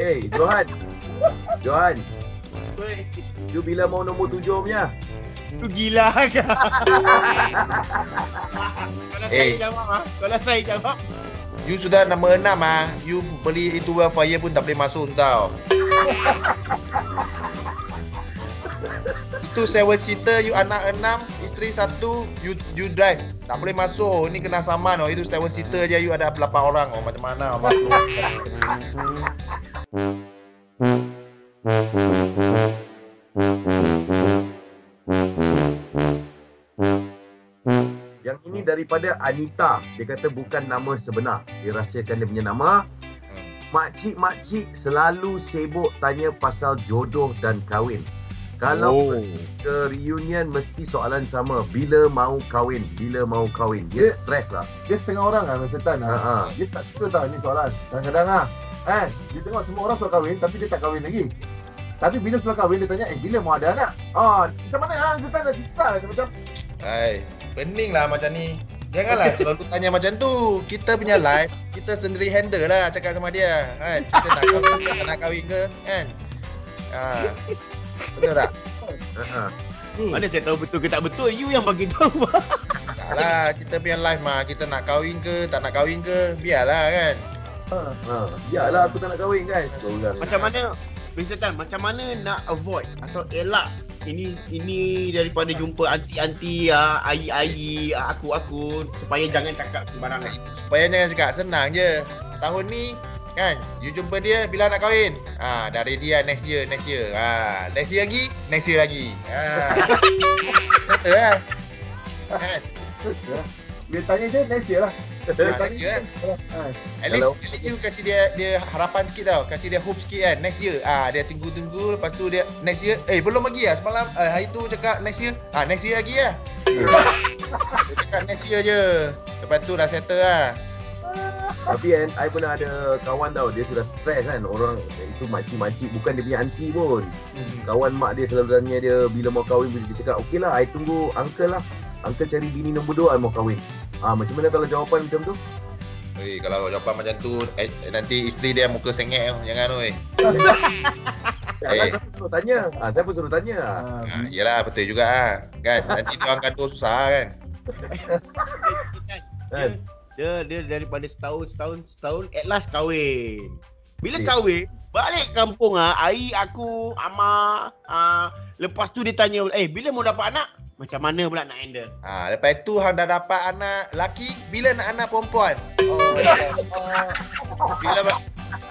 Eh, Johan. Johan, you bila mau nombor tujuh punya? Tu gila ke? Kalau saya Eh. jawab ah, kalau saya jawab You sudah nombor enam ah. You beli itu wildfire pun tak boleh masuk tau. itu seven seater you anak enam, isteri satu, you you drive. Tak boleh masuk. Ni kena saman oh. Itu seven seater je you ada 8 orang oh. Macam mana masuk? Yang ini daripada Anita. Dia kata bukan nama sebenar. Dia rahsiakan dia punya nama. Makcik-makcik selalu sibuk tanya pasal jodoh dan kahwin. Kalau Oh. ke reunion mesti soalan sama. Bila mau kahwin? Bila mau kahwin? Dia stress lah. Dia setengah orang kan setan Ha, lah. ha. Dia tak suka tau ni soalan. Kadang-kadang lah. Eh, dia tengok semua orang sudah kahwin tapi dia tak kahwin lagi. Tapi bila sudah kahwin dia tanya, eh bila mau ada anak? Ah, macam mana ah? Setan dah susah macam-macam. Hai, pening lah macam ni. Janganlah selalu tanya macam tu. Kita punya live, kita sendiri handle lah cakap sama dia. Kan? Kita nak kahwin tak nak kahwin ke, kan? Ha. Betul tak? Ni, mana saya tahu betul ke tak betul you yang bagi tahu. Tak lah, kita punya live mah. Kita nak kahwin ke, tak nak kahwin ke, biarlah kan? ha. Yalah aku tak nak kahwin kan. Sorang. macam mana Mr. Tan, macam mana nak avoid atau elak ini ini daripada jumpa anti-anti ah, ai-ai ah, aku-aku supaya jangan cakap sembarangan. Supaya jangan cakap, senang je. Tahun ni, kan, you jumpa dia bila nak kahwin. Ha, dah ready lah next year, next year. Ha, next year lagi, next year lagi. Ha. Betul lah. Kan? Dia tanya je next year lah. Dia Ha, tanya next year kan? Ha. At least, Kalau- at least you kasih dia dia harapan sikit tau. Kasih dia hope sikit kan. Next year. Ah dia tunggu-tunggu lepas tu dia next year. Eh belum lagi lah semalam uh, hari tu cakap next year. Ah next year lagi lah. dia cakap next year je. Lepas tu dah settle lah. Tapi kan, I pernah ada kawan tau, dia sudah stres kan. Orang itu makcik-makcik, bukan dia punya aunty pun. Kawan mak dia selalu tanya dia bila mau kahwin, dia cakap, okey lah, I tunggu uncle lah. Uncle cari bini nombor dua, I mau kahwin. Ah, macam mana kalau jawapan macam tu? Oi kalau jawapan macam tu eh, nanti isteri dia muka sengit tau. Jangan oi. Ya, Eh. saya pun suruh tanya. Ah, saya pun suruh tanya. Ha. Ha, yelah betul juga ah. Kan nanti dia orang gaduh susah kan. Kan? Dia dia daripada setahun setahun setahun at last kahwin. Bila Eh. kahwin, balik kampung ah, ai aku, ama ah, lepas tu dia tanya, "Eh, bila mau dapat anak?" Macam mana pula nak handle? Ha, lepas tu hang dah dapat anak laki, bila nak anak perempuan? Oh, ya bila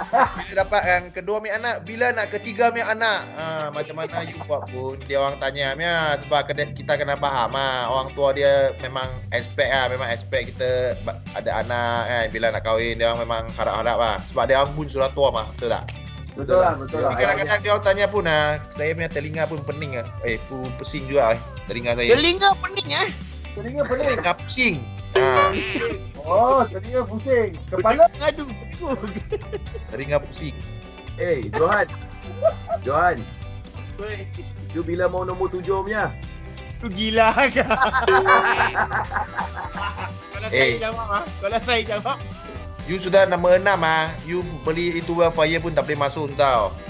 bila dapat yang kedua ambil anak, bila nak ketiga ambil anak? Ha, macam mana you buat pun dia orang tanya ya sebab kita kena faham ah orang tua dia memang expect ah memang expect kita ada anak kan bila nak kahwin dia orang memang harap-harap lah sebab dia orang pun sudah tua mah betul tak? Betul lah, betul lah. Kadang-kadang dia orang tanya pun ah saya punya telinga pun pening ah. Eh pun pusing juga eh telinga saya. Telinga pening eh. Telinga pening. Telinga pusing. Ha, Oh, telinga pusing. Kepala Aduh. telinga pusing. Eh, Johan. Johan, Weh, you bila mau nombor tujuh punya? Tu gila ke? Kalau saya Eh. jawab ah, kalau saya jawab You sudah nombor enam ah. You beli itu wildfire pun tak boleh masuk tau.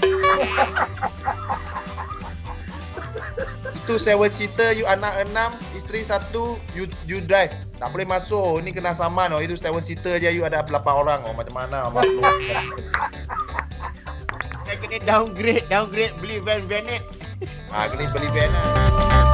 itu seven seater you anak enam, isteri satu, you you drive. Tak boleh masuk. Ni kena saman oh. Itu seven seater je you ada 8 orang oh. Macam mana masuk? saya kena downgrade, downgrade beli van Venet. ah, kena beli van lah.